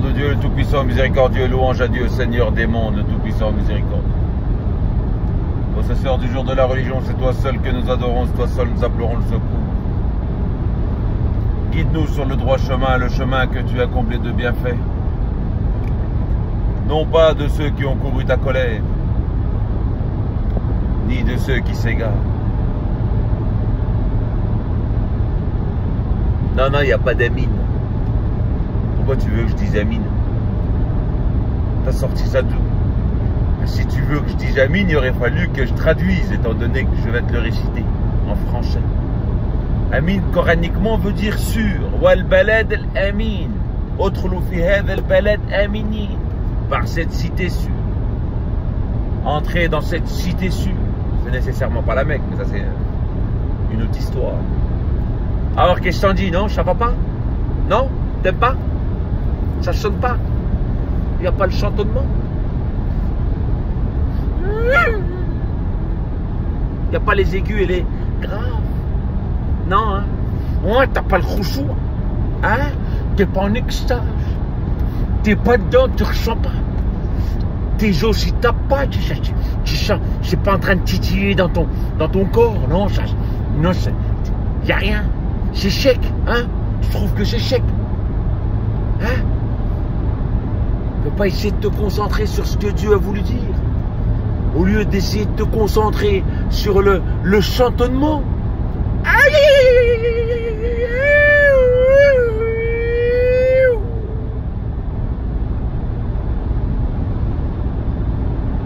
de Dieu, le Tout-Puissant, Miséricordieux, louange à Dieu, Seigneur des mondes, le Tout-Puissant, Miséricordieux. Possesseur du jour de la religion, c'est toi seul que nous adorons, c'est toi seul nous appellerons le secours. Guide-nous sur le droit chemin, le chemin que tu as comblé de bienfaits. Non pas de ceux qui ont couru ta colère, ni de ceux qui s'égarent. Non, non, il n'y a pas d'amine. Tu veux que je dise amine T'as sorti ça d'où Si tu veux que je dise amine, il aurait fallu que je traduise, étant donné que je vais te le réciter en français. Amin coraniquement veut dire sûr. Wal balad al amin. fi al balad aminin. Par cette cité sûre. Entrer dans cette cité sûre. C'est nécessairement pas la Mecque, mais ça c'est une autre histoire. Alors qu'est-ce que t'en dis, non Ça va pas? Non? T'aimes pas? Ça sonne pas. Il n'y a pas le chantonnement. Il n'y a pas les aigus et les graves. Non, hein. Ouais, t'as pas le roussou Hein. T'es pas en extase. T'es pas dedans, tu ressens pas. Tes os ils tapent pas, tu, sais, tu, sens, c'est pas en train de titiller dans ton, dans ton corps, non, ça, non, y a rien. C'est chèque, hein. Tu trouves que c'est chèque Hein Peux pas essayer de te concentrer sur ce que Dieu a voulu dire Au lieu d'essayer de te concentrer sur le, le chantonnement.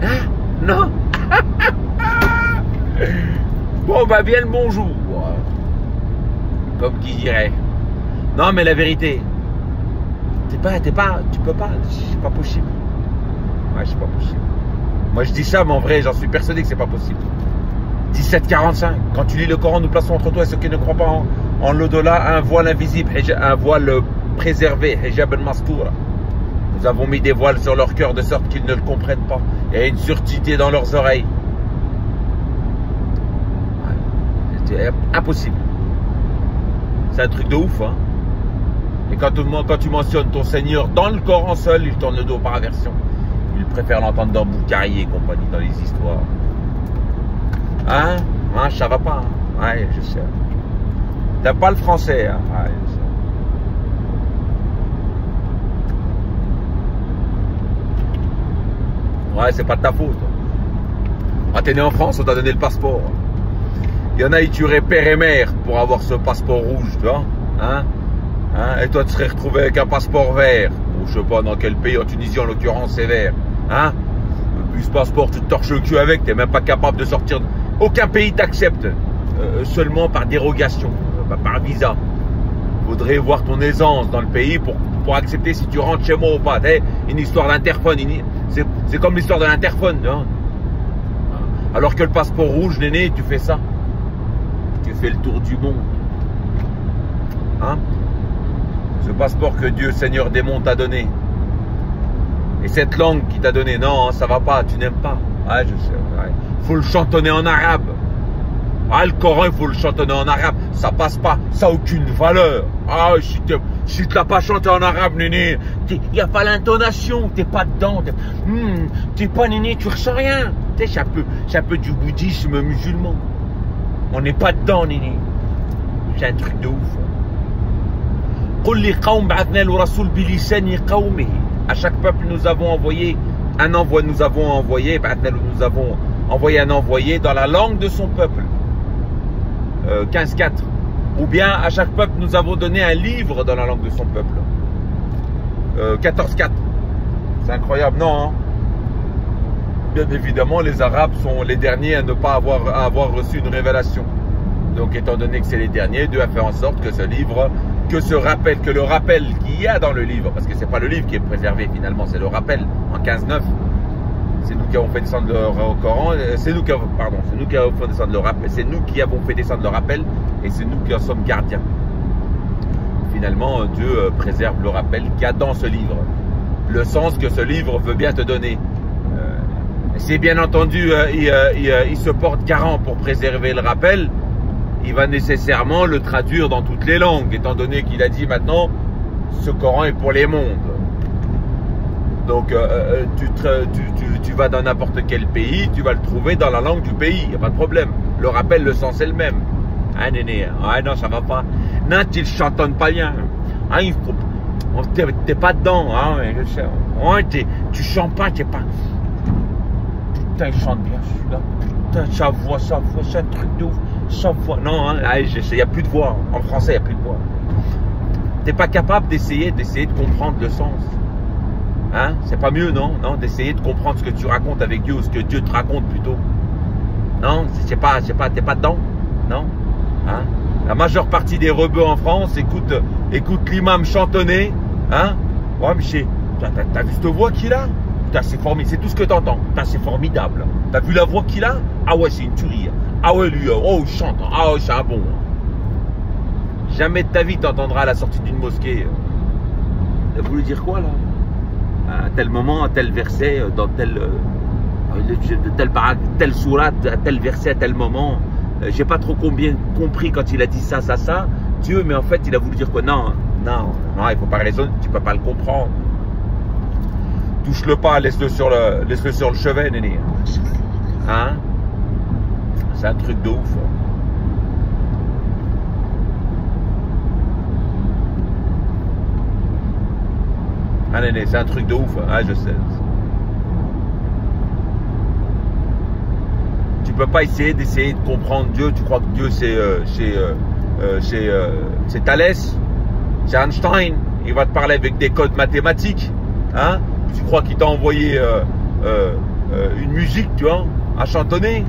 Hein? Non? Bon, bah bien le bonjour comme qui dirait. Non, mais la vérité, pas, t'es pas, tu peux pas, c'est pas possible. Ouais, c'est pas possible. Moi, je dis ça, mais en vrai, j'en suis persuadé que c'est pas possible. 1745, quand tu lis le Coran, nous plaçons entre toi et ceux qui ne croient pas en, l'au-delà un voile invisible, un voile préservé, hijab al-mastoura. Nous avons mis des voiles sur leur cœur de sorte qu'ils ne le comprennent pas. Et une surdité dans leurs oreilles. C'est impossible. C'est un truc de ouf. Hein. Et quand, tu mentionnes ton Seigneur dans le Coran seul, il tourne le dos par aversion. Il préfère l'entendre dans Boukhari et compagnie, dans les histoires. Hein? Hein, ça va pas. Hein? Ouais, je sais. T'as pas le français. Hein? Ouais, je sais. Ouais, c'est pas de ta faute. Ah, t'es né en France, on t'a donné le passeport. Il y en a, ils tueraient père et mère pour avoir ce passeport rouge, tu vois. Hein? Hein et toi, tu serais retrouvé avec un passeport vert. Ou je sais pas dans quel pays, en Tunisie en l'occurrence, c'est vert. Hein? Ce passeport, tu te torches le cul avec, t'es même pas capable de sortir. Aucun pays t'accepte. Euh, seulement par dérogation, euh, par visa. Faudrait voir ton aisance dans le pays pour, pour accepter si tu rentres chez moi ou pas. une histoire d'interphone. C'est comme l'histoire de l'interphone. Hein Alors que le passeport rouge, néné, tu fais ça tu fais le tour du monde. Hein? Ce passeport que Dieu, Seigneur des t'a donné. Et cette langue qui t'a donné, non, ça va pas, tu n'aimes pas. Ah, je sais. Faut le chantonner en arabe. Ah, le Coran, il faut le chantonner en arabe. Ça passe pas, ça n'a aucune valeur. Ah, si tu si l'as pas chanté en arabe, néné, il n'y a pas l'intonation, t'es pas dedans. T'es hmm, pas néné, tu ressens rien. C'est un, peu, du bouddhisme musulman. On n'est pas dedans, Nini. C'est un truc de ouf. À chaque peuple, nous avons envoyé un nous avons envoyé, nous avons envoyé un envoyé dans la langue de son peuple. 15-4. Euh, Ou bien à chaque peuple, nous avons donné un livre dans la langue de son peuple. 14-4. Euh, C'est incroyable, non hein? Bien évidemment, les Arabes sont les derniers à ne pas avoir, avoir reçu une révélation. Donc, étant donné que c'est les derniers, Dieu a fait en sorte que ce livre, que ce rappel, que le rappel qu'il y a dans le livre, parce que c'est pas le livre qui est préservé finalement, c'est le rappel en 15-9. C'est nous qui avons fait descendre le euh, c'est nous c'est nous qui avons fait descendre le rappel, c'est nous qui avons fait descendre le rappel et c'est nous qui en sommes gardiens. Finalement, Dieu euh, préserve le rappel qu'il y a dans ce livre. Le sens que ce livre veut bien te donner. Si bien entendu euh, euh, euh, il, se porte garant pour préserver le rappel, il va nécessairement le traduire dans toutes les langues, étant donné qu'il a dit maintenant, ce Coran est pour les mondes. Donc, euh, euh, tu, te- tu, vas dans n'importe quel pays, tu vas le trouver dans la langue du pays, il n'y a pas de problème. Le rappel, le sens est le même. Ah, néné, ah non, ça va pas. Non, tu ne chantonnes pas bien. Ah, faut- on- T'es pas dedans. Hein. Ouais, tu chantes pas, t'es pas. Putain, il chante bien celui-là. Putain, sa voix, sa voix, c'est un truc de ouf. Sa voix. Non, hein, il n'y a plus de voix. En français, il n'y a plus de voix. T'es pas capable d'essayer, d'essayer de comprendre le sens. Hein? C'est pas mieux, non? Non, d'essayer de comprendre ce que tu racontes avec Dieu ou ce que Dieu te raconte plutôt. Non, c'est pas, c'est pas, t'es pas dedans, non? Hein? La majeure partie des rebeux en France écoute, écoute l'imam chantonner, hein? Ouais, mais t'as, t'as vu cette voix qu'il a? Putain, c'est formidable, c'est tout ce que t'entends. Putain, c'est formidable. T'as vu la voix qu'il a? Ah ouais, c'est une tuerie. Ah ouais, lui, oh, chante. Ah ouais, c'est un bon. Jamais de ta vie t'entendras à la sortie d'une mosquée. T'as voulu dire quoi là? À tel moment, à tel verset, euh, dans tel, euh, de tel paragraphe, tel sourate, à tel verset, à tel moment. Euh, J'ai pas trop combien compris quand il a dit ça, ça, ça. Dieu, mais en fait, il a voulu dire quoi? Non, non, non, il faut pas raisonner, tu peux pas le comprendre. Touche-le pas, laisse-le sur le, laisse-le sur le chevet, néné. Hein? C'est un truc de ouf. Ah, néné, c'est un truc de ouf. Ah, je sais. Tu peux pas essayer d'essayer de comprendre Dieu. Tu crois que Dieu c'est euh, euh, euh, c'est Thalès, c'est Einstein. Il va te parler avec des codes mathématiques. Hein? Tu crois qu'il t'a envoyé une musique, tu vois, à chantonner?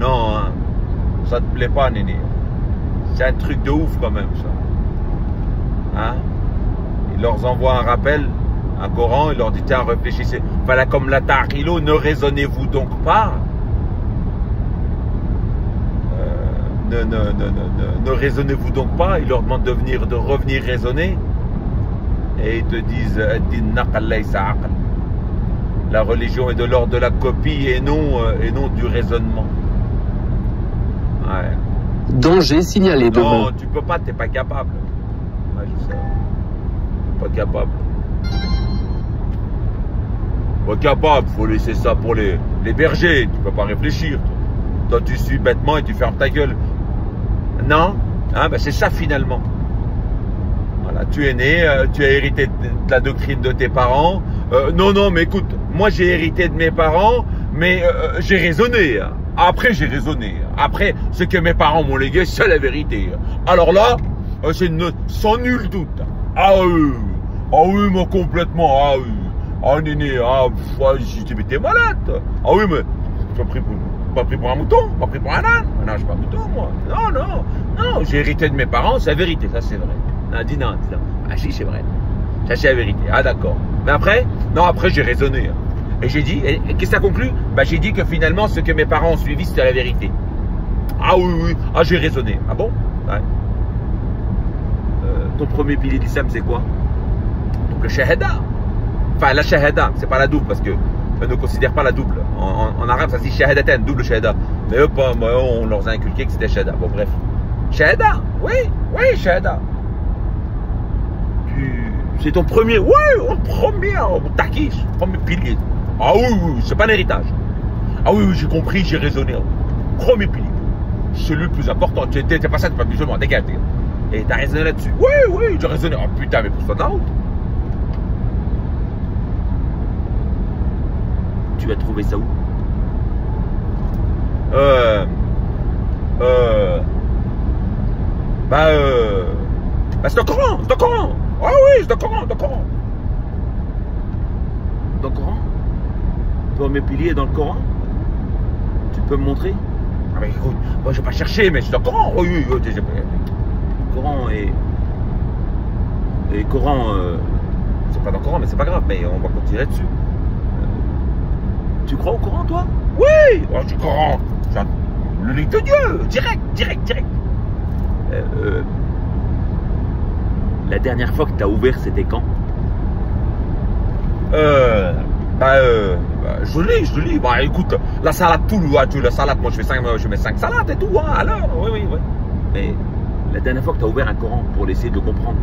Non, hein. ça te plaît pas, néné. C'est un truc de ouf quand même, ça. Hein? Il leur envoie un rappel, un Coran, il leur dit tiens, réfléchissez. Voilà comme la Tahilo, ne raisonnez-vous donc pas ne, ne, ne, ne, ne raisonnez-vous donc pas Il leur demande de venir, de revenir raisonner. Et ils te disent La religion est de l'ordre de la copie et non, euh, et non du raisonnement. Ouais. Danger signalé Non, tu peux pas, t'es pas capable. Ouais, je sais. Pas capable. Pas capable, faut laisser ça pour les, les bergers. Tu peux pas réfléchir. Toi, Toi, tu suis bêtement et tu fermes ta gueule. Non, hein, ben c'est ça finalement. Voilà, tu es né, euh, tu as hérité de de la doctrine de tes parents. Euh, non, non, mais écoute, moi j'ai hérité de mes parents, mais euh, j'ai raisonné. hein. Après, j'ai raisonné. Après, ce que mes parents m'ont légué, c'est la vérité. Alors là, euh, c'est sans nul doute. Ah oui, ah oui, moi complètement, ah oui. Ah néné, ah, ah, mais malade. Ah oui, mais m'as pris pour, m'as pris pour un mouton, m'as pris pour un âne. Non, je suis pas mouton, moi. Non, non, non, j'ai hérité de mes parents, c'est la vérité, ça c'est vrai. Non, dis non, dis non. Ah si, c'est vrai. Ça c'est la vérité. Ah d'accord. Mais après, non, après j'ai raisonné. Et j'ai dit, et, et qu'est-ce que ça conclut? Bah j'ai dit que finalement ce que mes parents ont suivi c'était la vérité. Ah oui, oui, ah j'ai raisonné. Ah bon? Ouais. Euh, ton premier pilier d'islam c'est quoi? Donc le shahada. Enfin la shahada, c'est pas la double parce que ne considèrent pas la double. En, arabe ça se dit shahadaten, double shahada. Mais eux, moi, on leur a inculqué que c'était shahada. Bon bref. Shahada, oui, oui, shahada. C'est ton premier, ouais, premier, oh, takis, premier pilier. Ah oui, oui, c'est pas un héritage. Ah oui, oui, j'ai compris, j'ai raisonné. Premier pilier. Celui le plus important. Tu n'es pas ça, tu pas musulman, dégage, dégage. Et t'as raisonné là-dessus. Oui, oui, j'ai raisonné. Oh putain, mais de la route. Tu vas trouver ça où? Euh. Euh. Bah, euh. Bah, c'est au Coran, c'est au Coran. Ah oui, c'est au Coran, c'est au Coran. Le Coran Premier pilier dans le Coran Tu peux me montrer Ah, mais écoute, moi je vais pas chercher, mais c'est dans le Coran. Oui, oui, oui, Le Coran et. Et le Coran, euh, c'est pas dans le Coran, mais c'est pas grave, mais on va continuer là-dessus. Euh, Tu crois au Coran, toi Oui oh, Du Coran Le livre de Dieu Direct, direct, direct Euh, euh, La dernière fois que tu as ouvert, c'était quand? Euh. Bah, euh, je lis, je lis. Bah, écoute, la salade, tout, ouais, tu, la salade, moi, je fais 5, je mets 5 salades et tout, hein, alors, oui, oui, oui. Mais, la dernière fois que tu as ouvert un Coran pour essayer de le comprendre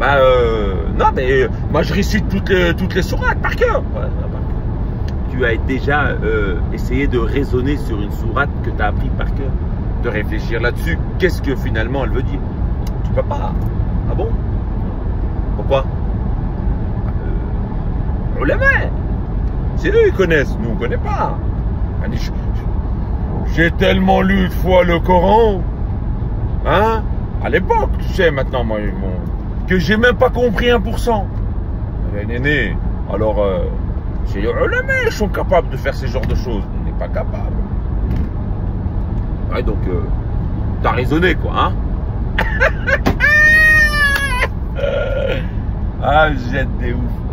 Bah, euh, Non, mais euh, moi je récite toutes les, toutes les sourates par cœur. Tu as déjà euh, essayé de raisonner sur une sourate que tu as appris par cœur? De réfléchir là-dessus? Qu'est-ce que finalement elle veut dire? Tu peux pas. Ah bon? Pourquoi? euh, Ulama. C'est eux qui connaissent, nous on connaît pas. J'ai tellement lu de fois le Coran. Hein À l'époque, tu sais, maintenant, moi, que j'ai même pas compris 1%. Les néné, alors, euh, les ulama sont capables de faire ce genre de choses. On n'est pas capable. Ouais, donc, euh, t'as raisonné, quoi, hein Ah, jette des ouf.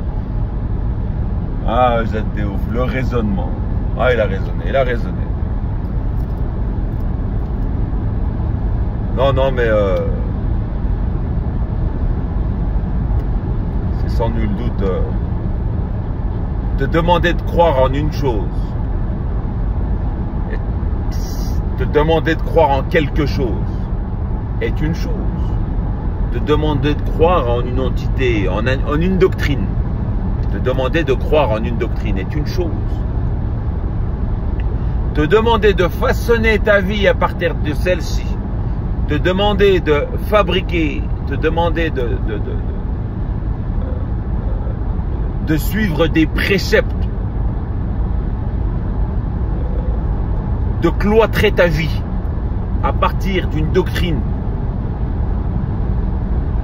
Ah, des ouf. Le raisonnement. Ah, il a raisonné, il a raisonné. Non, non, mais euh, c'est sans nul doute euh, te demander de croire en une chose, te demander de croire en quelque chose est une chose. Te demander de croire en une entité, en, en une doctrine, te demander de croire en une doctrine est une chose. Te demander de façonner ta vie à partir de celle-ci te demander de fabriquer, te demander de, de, de, suivre des préceptes, de cloîtrer ta vie à partir d'une doctrine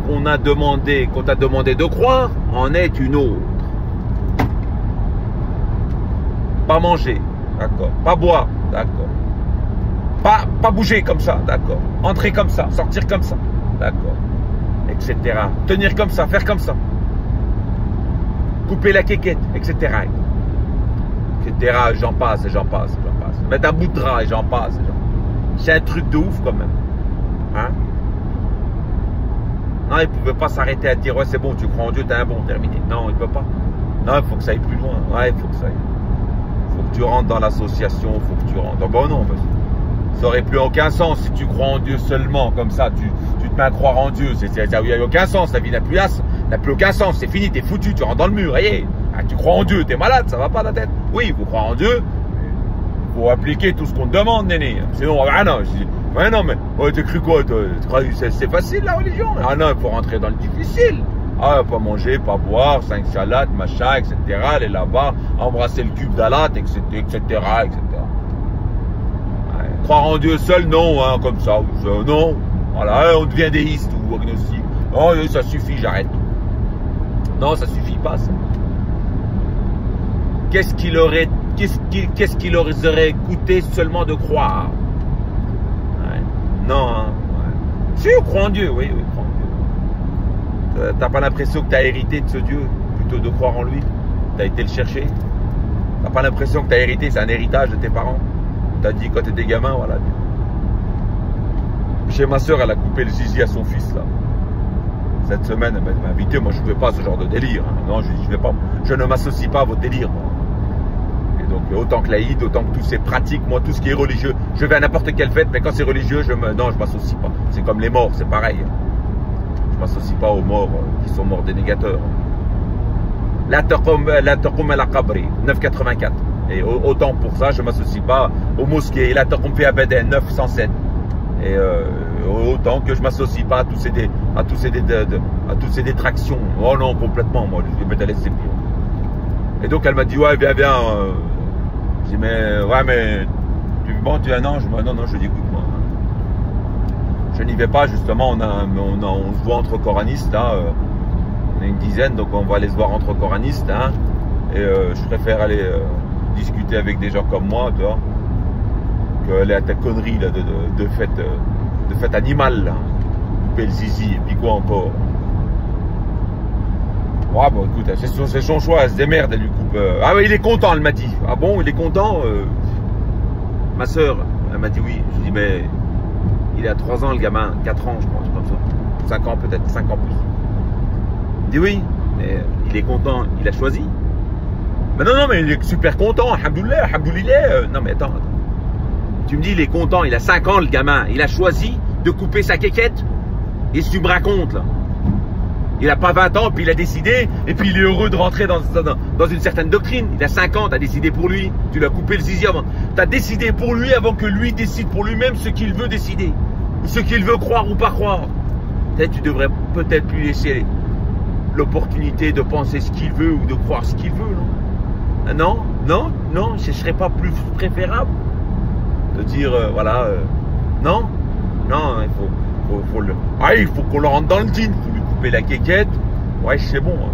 qu'on demandé, qu'on t'a demandé de croire, en est une autre. Pas manger, d'accord. Pas boire, d'accord. Pas, pas bouger comme ça, d'accord. Entrer comme ça, sortir comme ça, d'accord. Etc. Tenir comme ça, faire comme ça. Couper la quéquette, etc. Etc. J'en passe et j'en passe j'en passe. Mettre un bout de drap et j'en passe. C'est un truc de ouf quand même. Hein? Non, il ne pouvait pas s'arrêter à dire ouais c'est bon, tu crois en Dieu, t'es un bon, terminé. Non, il ne peut pas. Non, il faut que ça aille plus loin. Ouais, il faut que ça aille. Faut que tu rentres dans l'association, faut que tu rentres. Bon non, parce ça aurait plus aucun sens si tu crois en Dieu seulement, comme ça, tu, tu te mets à croire en Dieu. C'est, ça n'a aucun sens, la vie n'a plus, n'a plus aucun sens, c'est fini, t'es foutu, tu rentres dans le mur, voyez. Ah, tu crois en Dieu, t'es malade, ça va pas la tête. Oui, il faut croire en Dieu, faut appliquer tout ce qu'on te demande, néné. Sinon, ah non, je dis, ouais, non, mais, oh, t'as cru quoi, c'est facile la religion? Ah non, il faut rentrer dans le difficile. Ah, pas manger, pas boire, cinq salades, machin, etc., aller là-bas, embrasser le cube d'Alat, etc., etc., etc. Croire en Dieu seul, non, hein, comme ça. non. Voilà, on devient déiste ou agnostique. Oh, ça suffit, j'arrête. Non, ça suffit pas, ça. Qu'est-ce qu'il aurait, qu'est-ce leur aurait coûté seulement de croire? Non, hein, Si, on croit en Dieu, oui, oui, crois en Dieu. T'as pas l'impression que tu as hérité de ce Dieu plutôt de croire en lui Tu as été le chercher T'as pas l'impression que tu as hérité, c'est un héritage de tes parents T'as dit quand t'étais gamin, voilà. Chez ma soeur, elle a coupé le zizi à son fils, là. Cette semaine, elle m'a invité. Moi, je ne veux pas ce genre de délire. Hein. Non, je, pas, ne m'associe pas à votre délire, Et donc, autant que l'Aïd, autant que tous ces pratiques, moi, tout ce qui est religieux, je vais à n'importe quelle fête, mais quand c'est religieux, je me, non, je m'associe pas. C'est comme les morts, c'est pareil. Je m'associe pas aux morts euh, qui sont morts des négateurs. La taqum la qabri, 984. Et autant pour ça, je m'associe pas aux mosquées. La Taqumfi Abaden 907. Et euh, autant que je m'associe pas à tous ces, à tous ces, à toutes ces détractions. Oh non, complètement, moi, je vais me laisser Et donc elle m'a dit, ouais, viens, viens. Euh. J'ai dit, mais, ouais, mais, tu, bon, tu dis, non, je, non, non, je dis, écoute, je n'y vais pas, justement, on, a, se voit entre coranistes, là, euh. on est une dizaine, donc on va aller se voir entre coranistes, hein, et je préfère aller discuter avec des gens comme moi, tu vois, que à ta connerie de, fête, de fête animale, couper le zizi, et puis quoi encore. Ouais, bon, écoute, c'est son, choix, elle se démerde, elle lui coupe. Euh. Ah, ouais, il est content, elle m'a dit. Ah bon, il est content euh... Ma soeur, elle m'a dit oui. Je dis, mais il a 3 ans, le gamin, 4 ans, je pense, comme ça. 5 ans peut-être, 5 ans plus. Il dit oui, mais il est content, il a choisi. Mais non, non, mais il est super content, alhamdoulilah, alhamdoulilah. Euh, non, mais attends, Tu me dis, il est content, il a 5 ans, le gamin. Il a choisi de couper sa quéquette. Et que tu me racontes, là Il n'a pas 20 ans, puis il a décidé, et puis il est heureux de rentrer dans, dans, dans une certaine doctrine. Il a 5 ans, tu as décidé pour lui. Tu lui as coupé le avant. Tu as décidé pour lui avant que lui décide pour lui-même ce qu'il veut décider. Ce qu'il veut croire ou pas croire. Peut-être tu devrais peut-être lui laisser l'opportunité de penser ce qu'il veut ou de croire ce qu'il veut, non? Ah Non, non, ce serait pas plus préférable de dire, euh, voilà, euh, non, non, il faut, faut, le, ah, il faut qu'on le rentre dans le jean, il faut lui couper la quéquette, ouais, c'est bon, hein.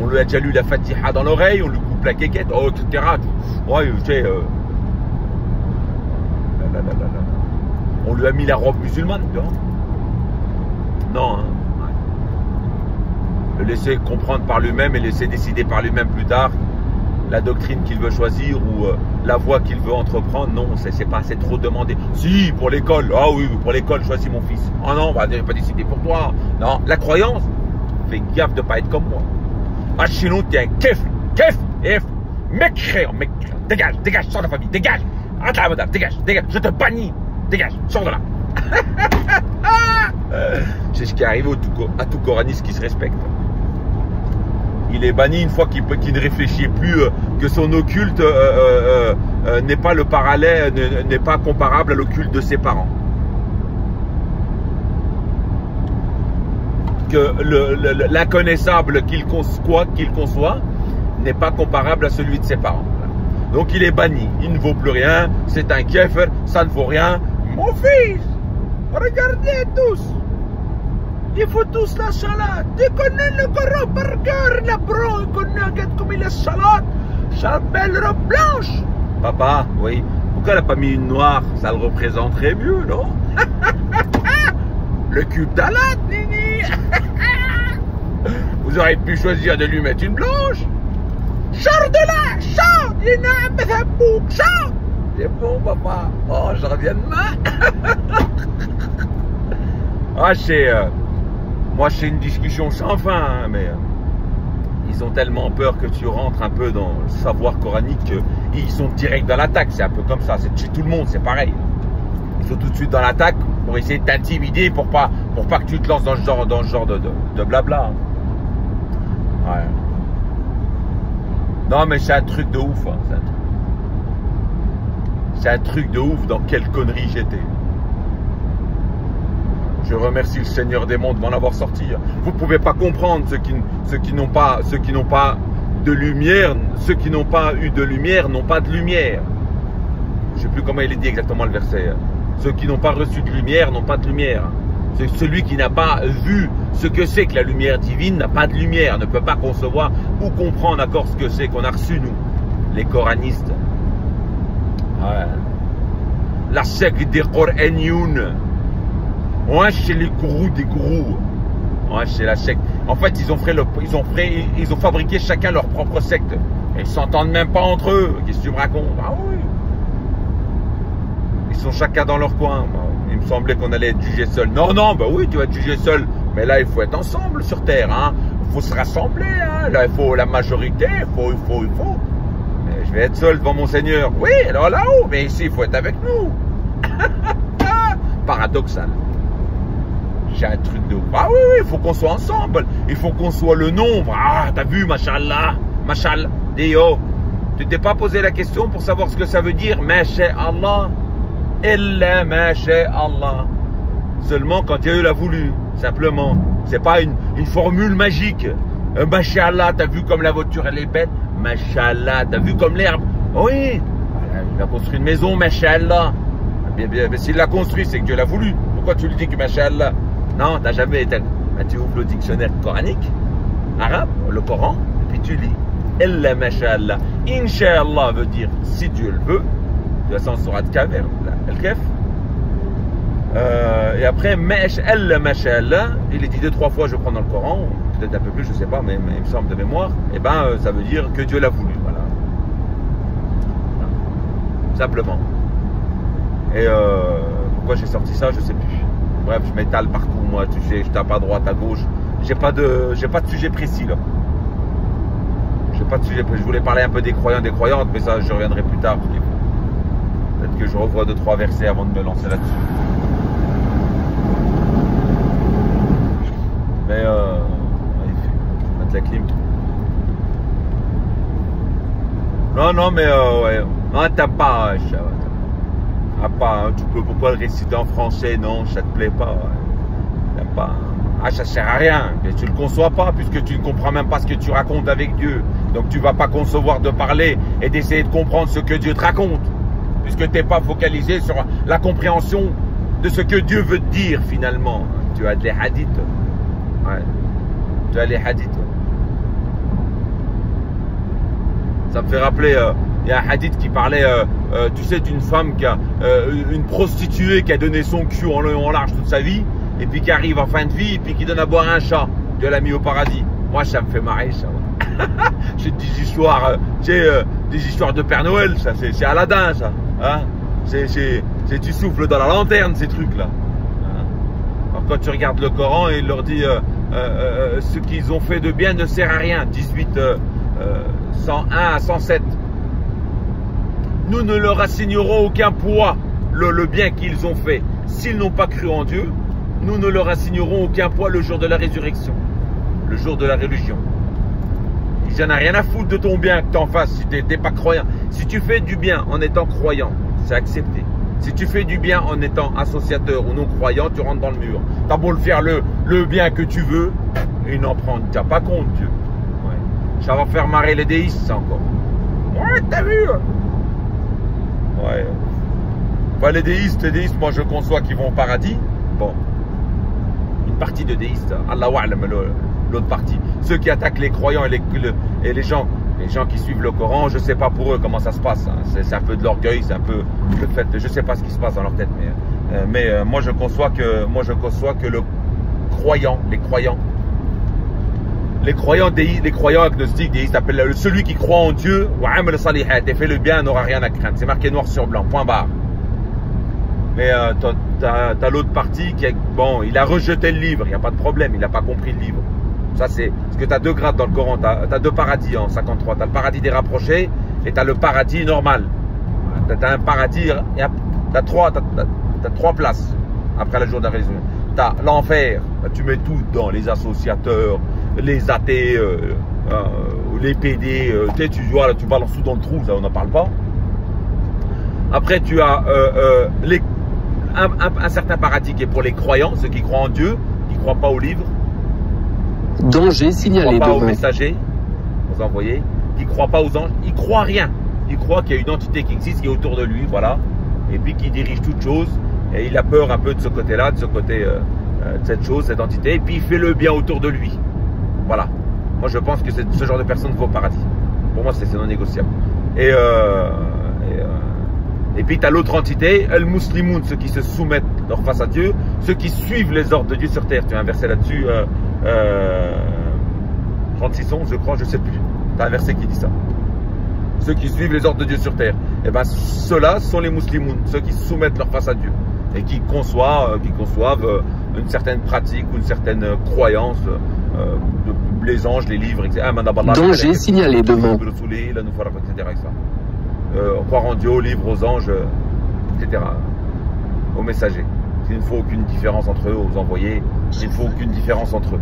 on lui a déjà lu la fatiha dans l'oreille, on lui coupe la quéquette, oh, etc. Ouais, tu sais, euh, on lui a mis la robe musulmane, tu vois. Non, hein. Le laisser comprendre par lui-même et laisser décider par lui-même plus tard la doctrine qu'il veut choisir ou euh, la voie qu'il veut entreprendre. Non, c'est pas, c'est trop demandé. Si, pour l'école. Ah oui, pour l'école, choisis mon fils. Ah non, bah, pas décider pour toi. Non, la croyance, fais gaffe de pas être comme moi. Ah, sinon, t'es un kef, kef, F, mécréant, mécréant. Dégage, dégage, sors de la famille, dégage. Attends, madame, dégage, dégage, je te bannis. Dégage, sors de là. c'est ce qui arrive à tout coraniste qui se respecte il est banni une fois qu'il ne réfléchit plus euh, que son occulte euh, euh, n'est pas le parallèle, n'est pas comparable à l'occulte de ses parents. Que l'inconnaissable qu'il conçoit, qu'il conçoit n'est pas comparable à celui de ses parents. Donc il est banni, il ne vaut plus rien, c'est un kéfer, ça ne vaut rien. Mon fils, regardez tous, il faut tous la salade. Tu connais le par cœur, la bro. Il connaît, regarde comme il est salade. Sa belle robe blanche. Papa, oui. Pourquoi elle n'a pas mis une noire? Ça le représenterait mieux, non? Le cube d'Alat, Nini. Vous auriez pu choisir de lui mettre une blanche. Sors de là, sors. Il n'a un bouc, sors. C'est bon, papa. Oh, je reviens demain. ah, c'est... Euh, moi, c'est une discussion sans fin, hein, mais euh, ils ont tellement peur que tu rentres un peu dans le savoir coranique qu'ils sont direct dans l'attaque. C'est un peu comme ça. C'est chez tout le monde, c'est pareil. Ils sont tout de suite dans l'attaque pour essayer de t'intimider, pour pas, pour pas que tu te lances dans ce genre, dans ce genre de, de, blabla. Ouais. Non, mais c'est un truc de ouf. Hein, un truc de ouf dans quelle connerie j'étais. Je remercie le Seigneur des mondes de m'en avoir sorti. Vous ne pouvez pas comprendre ceux qui, n'ont pas, ceux qui n'ont pas de lumière, ceux qui n'ont pas eu de lumière n'ont pas de lumière. Je ne sais plus comment il est dit exactement le verset. Ceux qui n'ont pas reçu de lumière n'ont pas de lumière. Celui qui n'a pas vu ce que c'est que la lumière divine n'a pas de lumière, ne peut pas concevoir ou comprendre encore ce que c'est qu'on a reçu nous, les coranistes. La secte des Qoranioun, Ouais, c'est les gourous des gourous. Ouais, c'est la secte. En fait, ils ont, fabriqué chacun leur propre secte. Et ils s'entendent même pas entre eux. Qu'est-ce que tu me racontes? Ah oui. Ils sont chacun dans leur coin. Il me semblait qu'on allait être jugé seul. Non, non, bah oui, tu vas être jugé seul. Mais là, il faut être ensemble sur Terre. Hein. Il faut se rassembler. Hein. Là, il faut la majorité. Il faut, il faut, il faut. Je vais être seul devant mon Seigneur. Oui, alors là-haut. Mais ici, il faut être avec nous. Paradoxal j'ai un truc de Ah oui, il faut qu'on soit ensemble. Il faut qu'on soit le nombre. Ah, t'as vu, machallah, machallah. Dio, tu t'es pas posé la question pour savoir ce que ça veut dire, Allah. Illa Allah. Seulement quand Dieu l'a voulu, simplement. C'est pas une formule magique. Euh, machallah, t'as vu comme la voiture elle est bête Machallah, t'as vu comme l'herbe? Oui, il a construit une maison, machallah. Bien, mais s'il l'a construit, c'est que Dieu l'a voulu. Pourquoi tu le dis que machallah non, t'as jamais été. Ben, tu ouvres le dictionnaire coranique, arabe, le Coran, et puis tu lis. Ella masha'Allah. Inch'Allah veut dire si Dieu le veut. De toute façon, sera de kaver, el kef. Euh, et après, Elle masha'Allah, il est dit deux, trois fois, je prends dans le Coran, peut-être un peu plus, je sais pas, mais, il me semble de mémoire. Eh ben, euh, ça veut dire que Dieu l'a voulu, voilà. Simplement. Et euh, pourquoi j'ai sorti ça, je sais plus. Bref, je m'étale partout, moi, tu sais, je tape à droite, à gauche. J'ai pas de, j'ai pas de sujet précis là. J'ai pas de sujet. Je voulais parler un peu des croyants, des croyantes, mais ça, je reviendrai plus tard. Peut-être que je revois deux, trois versets avant de me lancer là-dessus. Mais euh, la clim. Non, non, mais euh, ouais. Non, t'as pas. Ah, pas. Hein, tu peux pourquoi le réciter en français Non, ça te plaît pas. Ouais. Pas. Hein. Ah, ça sert à rien. Mais tu le conçois pas puisque tu ne comprends même pas ce que tu racontes avec Dieu. Donc tu vas pas concevoir de parler et d'essayer de comprendre ce que Dieu te raconte. Puisque t'es pas focalisé sur la compréhension de ce que Dieu veut dire finalement. Tu as des hadiths. Ouais. Tu as les hadiths. Ça me fait rappeler, euh, il y a un hadith qui parlait, euh, euh, tu sais, d'une femme qui a, une prostituée qui a donné son cul en long en large toute sa vie, et puis qui arrive en fin de vie, et puis qui donne à boire un chat. Dieu l'a mis au paradis. Moi, ça me fait marrer, ça. c'est des histoires, tu sais, des histoires de Père Noël, ça. C'est Aladdin, ça. Hein c'est, tu souffles dans la lanterne, ces trucs-là. Hein Alors, quand tu regardes le Coran, il leur dit, ce qu'ils ont fait de bien ne sert à rien. 18, euh, euh, 101 à 107 nous ne leur assignerons aucun poids le, bien qu'ils ont fait. S'ils n'ont pas cru en Dieu, nous ne leur assignerons aucun poids le jour de la résurrection, le jour de la religion. Ils n'en a rien à foutre de ton bien que t'en fasses si tu n'es pas croyant. Si tu fais du bien en étant croyant, c'est accepté. Si tu fais du bien en étant associateur ou non croyant, tu rentres dans le mur. T'as beau le faire le, bien que tu veux, il n'en prend pas compte, Dieu. Ça va faire marrer les déistes, ça encore. Ouais, t'as vu hein Ouais. Enfin, les déistes, les déistes, moi je conçois qu'ils vont au paradis. Bon. Une partie de déistes, Allah wa'lam, le- l'autre partie. Ceux qui attaquent les croyants et les, gens, les gens qui suivent le Coran, je sais pas pour eux comment ça se passe. hein. C'est un peu de l'orgueil, c'est un peu le fait, je sais pas ce qui se passe dans leur tête, mais, euh, euh, moi je conçois que, moi je conçois que le croyant, les croyants, les croyants les croyants agnostiques, déistes appellent le- celui qui croit en Dieu, et fait le bien, n'aura rien à craindre. C'est marqué noir sur blanc, point barre. Mais euh, t'as- t'as as, l'autre partie qui est, bon, il a rejeté le livre, il n'y a pas de problème, il n'a pas compris le livre. Ça c'est, parce que tu as deux grades dans le Coran, tu as, deux paradis en 53. Tu as le paradis des rapprochés et tu as le paradis normal. Tu as un paradis, as, trois, t'as- t'as- t'as trois places après le jour de la résurrection. Tu as l'enfer, Bah, tu mets tout dedans, les associateurs, les athées, euh, euh, les PD, euh, tu tu vois, là, tu balances tout dans le trou, ça on n'en parle pas. Après, tu as les, un, un- un certain paradis qui est pour les croyants, ceux qui croient en Dieu, qui ne croient pas au livre, Danger qui ne signalé croient pas aux messagers, aux envoyés, qui ne croient pas aux anges, ils croient rien. Ils croient qu'il y a une entité qui existe, qui est autour de lui, voilà, et puis qui dirige toute chose, et il a peur un peu de ce côté-là, de ce côté, euh, de cette chose, cette entité, et puis il fait le bien autour de lui. Voilà. Moi, je pense que ce genre de personne va au paradis. Pour moi, c'est non négociable. Et, euh, euh, et puis, tu as l'autre entité, El Muslimoun, ceux qui se soumettent leur face à Dieu, ceux qui suivent les ordres de Dieu sur terre. Tu as un verset là-dessus, euh, euh, 36 11, je crois, je sais plus. Tu as un verset qui dit ça. Ceux qui suivent les ordres de Dieu sur terre. Et ben, ceux-là sont les Muslimoun, ceux qui soumettent leur face à Dieu et qui conçoivent, euh, qui conçoivent euh, une certaine pratique ou une certaine euh, croyance les anges, les livres, etc. Ah, Danger signalé devant. Euh, croire en Dieu, aux livres, aux anges, etc. Aux messagers. Il ne faut aucune différence entre eux, aux envoyés. Il ne faut aucune différence entre eux.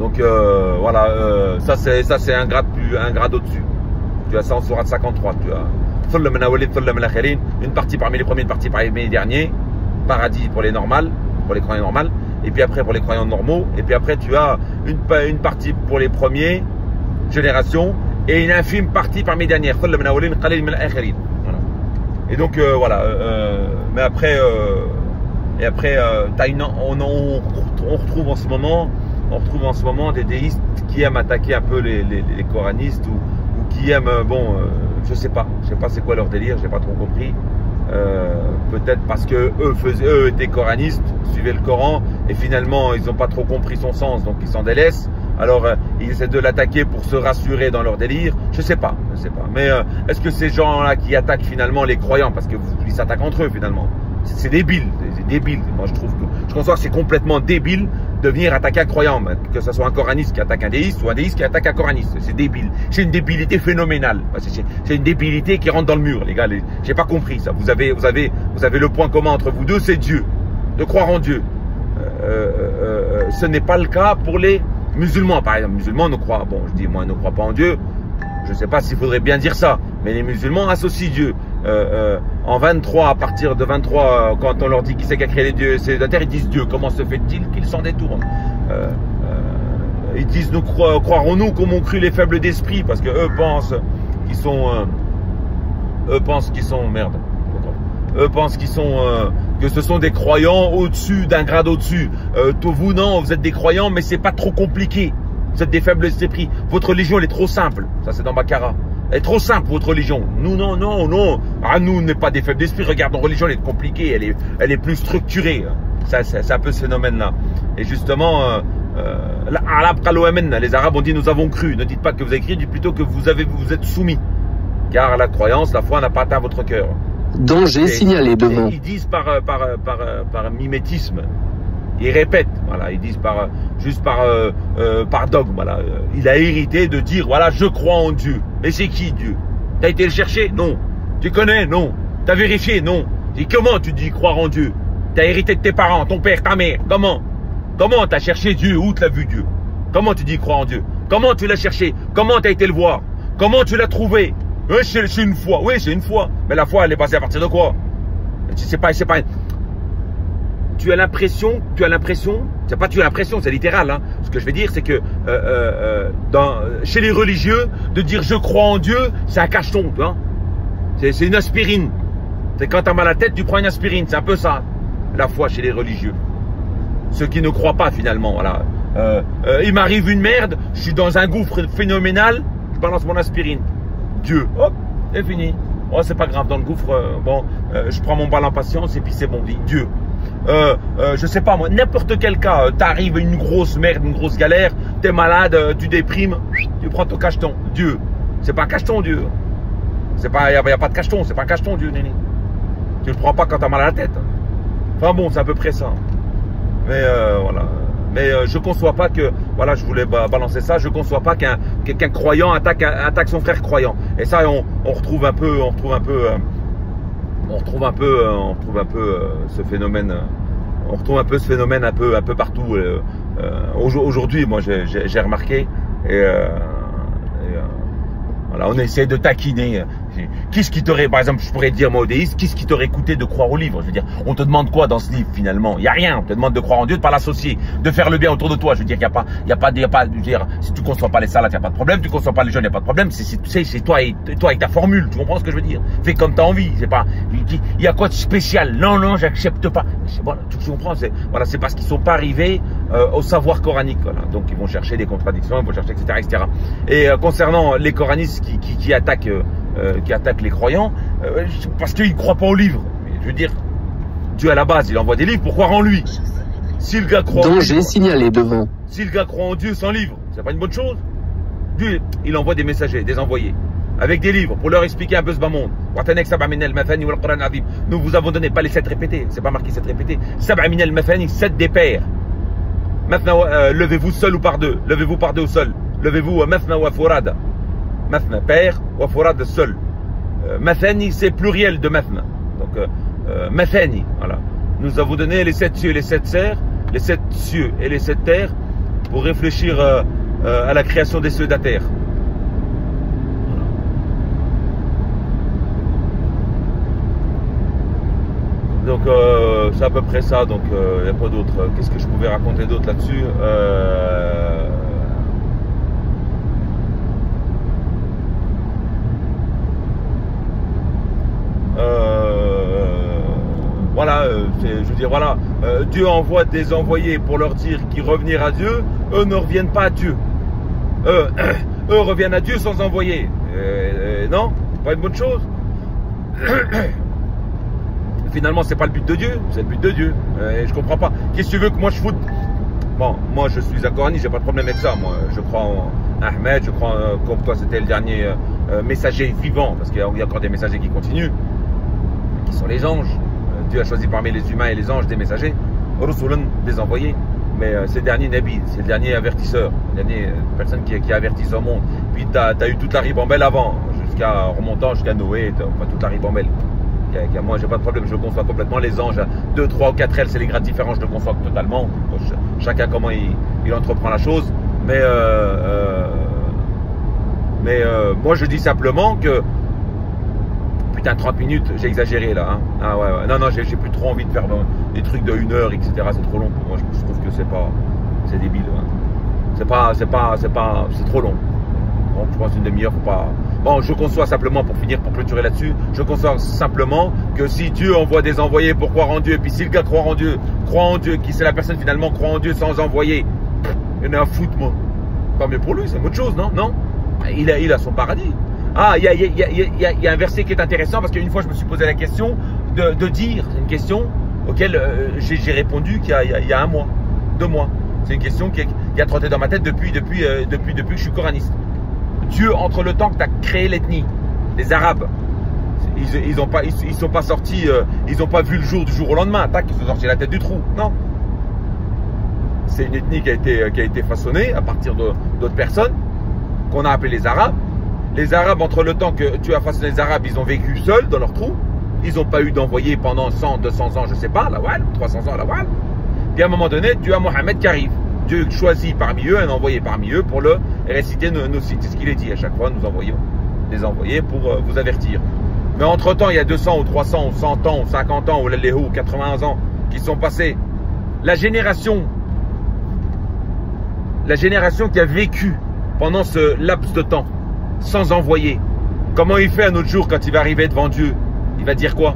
Donc euh, voilà, euh, ça c'est ça c'est un grade plus un grade au-dessus. Tu as ça en sourate 53, tu as Une partie parmi les premiers, une partie parmi les derniers, paradis pour les normales, pour les croyants normales, et puis après pour les croyants normaux, et puis après tu as une, une partie pour les premiers générations et une infime partie parmi les dernières. Et donc euh, voilà, euh, mais après euh, et après euh, une, on, on, on retrouve en ce moment on retrouve en ce moment des déistes qui aiment attaquer un peu les, coranistes ou, ou qui aiment, euh, bon, euh, je sais pas, je sais pas c'est quoi leur délire, j'ai pas trop compris. Euh, Peut-être parce que eux, faisaient, eux étaient coranistes, suivaient le Coran et finalement ils n'ont pas trop compris son sens, donc ils s'en délaissent. Alors euh, ils essaient de l'attaquer pour se rassurer dans leur délire. Je sais pas, je sais pas. Mais euh, est-ce que ces gens-là qui attaquent finalement les croyants, parce que s'attaquent entre eux finalement, c'est débile, débile. Moi je trouve que je conçois que c'est complètement débile de venir attaquer un croyant, mais que ce soit un coraniste qui attaque un déiste ou un déiste qui attaque un coraniste. C'est débile. C'est une débilité phénoménale. C'est- une débilité qui rentre dans le mur, les gars. J'ai pas compris ça. Vous avez, vous avez, vous avez le point commun entre vous deux, c'est Dieu, de croire en Dieu. Euh, euh, euh, ce n'est pas le cas pour les musulmans, par exemple. Les musulmans ne croient, bon, je dis moi, ne croient pas en Dieu. je ne sais pas s'il faudrait bien dire ça, mais les musulmans associent Dieu. Euh, euh, en 23, à partir de 23, euh, quand on leur dit qui c'est qui a créé les dieux c'est la terre, ils disent Dieu. Comment se fait-il qu'ils s'en détournent Ils disent nous cro- croirons-nous comme ont cru les faibles d'esprit, parce que eux pensent qu'ils sont, eux pensent qu'ils sont merde. Eux pensent qu'ils sont, que ce sont des croyants au-dessus d'un grade au-dessus. Euh, vous non, vous êtes des croyants, mais c'est pas trop compliqué. Vous êtes des faibles d'esprit. Votre religion, elle est trop simple. Ça, c'est dans Baccarat. Elle est trop simple, votre religion. Nous, non, non, non. Ah, nous, on n'est pas des faibles d'esprit. Regarde, notre religion, elle est compliquée. Elle est, elle est plus structurée. Ça, c'est un peu ce phénomène-là. Et justement, euh, euh, Qaloamen, les Arabes ont dit nous avons cru. Ne dites pas que vous avez cru, dites plutôt que vous avez, vous êtes soumis. Car la croyance, la foi n'a pas atteint votre cœur. Danger signalé devant. Ils disent par, par, par, par mimétisme. Ils répètent, voilà, ils disent par, juste par, euh, euh, par dogme, voilà. Il a hérité de dire, voilà, je crois en Dieu. Mais c'est qui Dieu? T'as été le chercher? Non. Tu connais? Non. T'as vérifié? Non. Et comment tu dis croire en Dieu? T'as hérité de tes parents, ton père, ta mère. Comment? Comment t'as cherché Dieu? Où t'as vu Dieu? Comment tu dis croire en Dieu? Comment tu l'as cherché? Comment t'as été le voir? Comment tu l'as trouvé? Oui, c'est c'est une foi. Oui, c'est une foi. Mais la foi, elle est basée à partir de quoi? C'est pas, c'est pas. Tu as l'impression, tu as l'impression, c'est pas tu as l'impression, c'est littéral. Hein. Ce que je veux dire, c'est que euh, euh, euh, chez les religieux, de dire je crois en Dieu, c'est un cacheton, vois. C'est une aspirine. C'est quand t'as mal à la tête, tu prends une aspirine. C'est un peu ça, la foi chez les religieux. Ceux qui ne croient pas finalement, voilà. Il m'arrive une merde, je suis dans un gouffre phénoménal, je balance mon aspirine. Dieu, hop, c'est fini. Oh, c'est pas grave, dans le gouffre, bon, je prends mon bal en patience et puis c'est bon, vie. Dieu. Euh, euh, je sais pas moi, n'importe quel cas, euh, t'arrives une grosse merde, une grosse galère, t'es malade, tu déprimes, tu prends ton cacheton. Dieu. C'est pas un cacheton, Dieu. C'est pas, y a, pas de cacheton, c'est pas un cacheton, Dieu, Néné. Tu le prends pas quand t'as mal à la tête. Enfin bon, c'est à peu près ça. Mais voilà. Mais je conçois pas que, voilà, je voulais ba- balancer ça. Je conçois pas qu'un croyant attaque, son frère croyant. Et ça, on, retrouve un peu, on retrouve un peu, on retrouve un peu, euh, euh, ce phénomène. euh, on retrouve un peu ce phénomène un peu, partout. aujo- Aujourd'hui, moi, j'ai- remarqué. On essaie de taquiner. Qu'est-ce qui t'aurait, par exemple, je pourrais dire, moi, au déiste, qu'est-ce qui t'aurait coûté de croire au livre? Je veux dire, on te demande quoi dans ce livre finalement? Il y a rien. On te demande de croire en Dieu, de pas l'associer, de faire le bien autour de toi. Je veux dire, il y a pas, il a pas, a pas, je veux dire, si tu conçois pas les salades, il y a pas de problème. Tu conçois pas les jeunes, il y a pas de problème. C'est, c'est, tu toi et toi et ta formule. Tu comprends ce que je veux dire? Fais comme t'as envie. C'est pas, il y a quoi de spécial? Non, non, j'accepte pas. Voilà, tu, tu comprends? C'est voilà, c'est parce qu'ils sont pas arrivés euh, au savoir coranique. Voilà. Donc ils vont chercher des contradictions, ils vont chercher etc. etc. Et euh, concernant les coranistes qui, qui, qui attaquent, euh, euh, qui attaquent les croyants, euh, parce qu'ils croient pas au livre. Je veux dire, Dieu à la base, il envoie des livres pour croire en lui. Si le gars croit en Danger livre, signalé devant. si le gars croit en Dieu sans livre, c'est pas une bonne chose. Dieu, il envoie des messagers, des envoyés, avec des livres pour leur expliquer un peu ce bas monde. Nous vous avons donné pas les sept répétés, c'est pas marqué sept répétés. Sab'a min al-mathani, sept des pairs. Maintenant, euh, levez-vous seul ou par deux. Levez-vous par deux ou seul. Levez-vous euh, wa furada. Mathna, père, wa furada, seul. Euh, mathani, c'est pluriel de mathna. Donc, euh, euh, mathani, voilà. Nous avons donné les sept cieux et les sept serres, les sept cieux et les sept terres, pour réfléchir à la création des cieux de la terre. Donc c'est à peu près ça, donc il n'y a pas d'autre. Qu'est-ce que je pouvais raconter d'autre là-dessus? Euh, Voilà, euh, c'est- je veux dire, voilà, euh, Dieu envoie des envoyés pour leur dire qu'ils revenir à Dieu, eux ne reviennent pas à Dieu. Eux, reviennent à Dieu sans envoyer. Euh, euh, non, pas une bonne chose. Finalement, c'est pas le but de Dieu, c'est le but de Dieu. Euh, et je comprends pas. Qu'est-ce que tu veux que moi je foute? Bon, moi je suis un coraniste, j'ai pas de problème avec ça. Moi, je crois en Ahmed, je crois euh, comme quoi c'était le dernier euh, euh, messager vivant, parce qu'il y a encore des messagers qui continuent, qui sont les anges. Dieu a choisi parmi les humains et les anges des messagers, Rusulun, des envoyés. Mais euh, c'est le dernier Nabi, c'est le dernier avertisseur, la euh, personne qui, avertisse au monde. Puis tu as, eu toute la ribambelle avant, jusqu'à remontant jusqu'à Noé, toute la ribambelle. Moi, j'ai pas de problème, je conçois complètement. Les anges, 2, 3 ou 4 ailes, c'est les grades différents, je le conçois totalement. Ch- chacun comment il, il entreprend la chose. Mais euh, euh, moi, je dis simplement que. Putain, 30 minutes, j'ai exagéré là. hein. Ah ouais. Non, non, j'ai plus trop envie de faire des trucs de 1 heure, etc. C'est trop long pour moi. Je, trouve que c'est pas. C'est débile. hein. C'est pas. C'est pas. C'est pas. C'est trop long. Donc, je pense une demi-heure, faut pas. Bon, je conçois simplement, pour finir, pour clôturer là-dessus, je conçois simplement que si Dieu envoie des envoyés pour croire en Dieu, puis si le gars croit en Dieu, croit en Dieu, qui c'est la personne finalement croit en Dieu sans envoyer, il y en a à foutre, moi. Tant mieux pour lui, c'est autre chose, non? Non? Il a, il a son paradis. Ah, il y a, un verset qui est intéressant parce qu'une fois je me suis posé la question de, de dire, une question auquel euh, j'ai répondu qu'il y, a- un mois, deux mois. C'est une question qui, a trotté dans ma tête depuis, depuis, euh, depuis, depuis que je suis coraniste. Dieu, entre le temps que tu as créé l'ethnie, les Arabes, ils, ils ont pas, ils, sont pas sortis, euh, ils ont pas vu le jour du jour au lendemain. Tac, ils sont sortis la tête du trou. Non. C'est une ethnie qui a été, qui a été façonnée à partir d'autres personnes qu'on a appelées les Arabes. Les Arabes, entre le temps que tu as façonné les Arabes, ils ont vécu seuls dans leur trou. Ils n'ont pas eu d'envoyé pendant 100, 200 ans, je sais pas, la Wal, 300 ans, la Wal. Puis à un moment donné, tu as Mohamed qui arrive. Dieu choisit parmi eux, un envoyé parmi eux pour le réciter nos, nos. C'est ce qu'il est dit à chaque fois, nous envoyons des envoyés pour euh, vous avertir. Mais entre-temps, il y a 200 ou 300 ou 100 ans ou 50 ans ou les ou 80 ans qui sont passés. La génération, la génération qui a vécu pendant ce laps de temps sans envoyer, comment il fait un autre jour quand il va arriver devant Dieu? Il va dire quoi?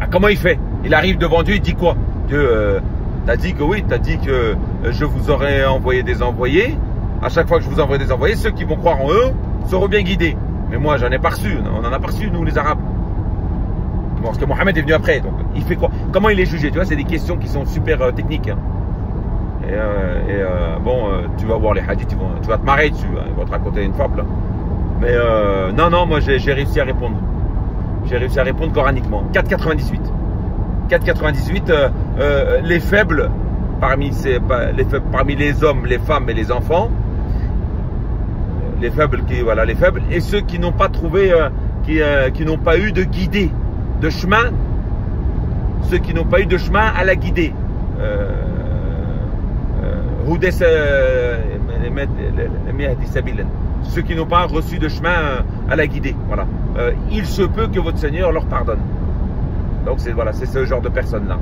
Ah, Comment il fait? Il arrive devant Dieu, il dit quoi? Dieu, euh, t'as dit que oui, t'as dit que euh, je vous aurais envoyé des envoyés. À chaque fois que je vous envoie des envoyés, ceux qui vont croire en eux seront bien guidés. Mais moi, j'en ai pas reçu. On en a pas reçu, nous, les Arabes. Parce que Mohamed est venu après. Donc, il fait quoi? Comment il est jugé? Tu vois, c'est des questions qui sont super euh, techniques. hein. Et, euh, euh, bon, euh, tu vas voir les hadiths, tu vas te marrer dessus. hein, ils vont te raconter une fable. Mais non, non, moi, j'ai réussi à répondre. J'ai réussi à répondre coraniquement. 4,98. 4,98. euh, euh, les faibles, parmi, les hommes, les femmes et les enfants, les faibles qui voilà les faibles et ceux qui n'ont pas trouvé qui, qui n'ont pas eu de guidée de chemin ceux qui n'ont pas eu de chemin à la guider Euh, euh, Hudes, euh, ceux qui n'ont pas reçu de chemin euh, à la guider voilà Euh, il se peut que votre Seigneur leur pardonne donc c'est voilà c'est ce genre de personnes là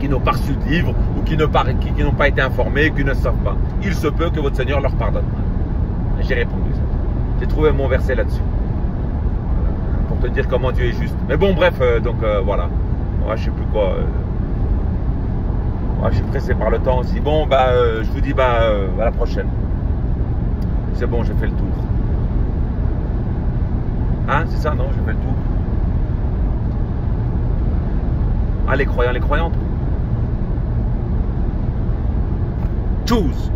qui n'ont pas reçu de livre ou qui ne par- qui- qui n'ont pas été informés qui ne savent pas il se peut que votre Seigneur leur pardonne j'ai répondu. J'ai trouvé mon verset là-dessus. Pour te dire comment Dieu est juste. Mais bon, bref, donc voilà. Ouais, je sais plus quoi. Je suis pressé par le temps aussi. Bon, bah, euh, je vous dis bah, euh, à la prochaine. C'est bon, j'ai fait le tour. Hein, c'est ça, non J'ai fait le tour. Ah, les croyants, les croyantes. Choose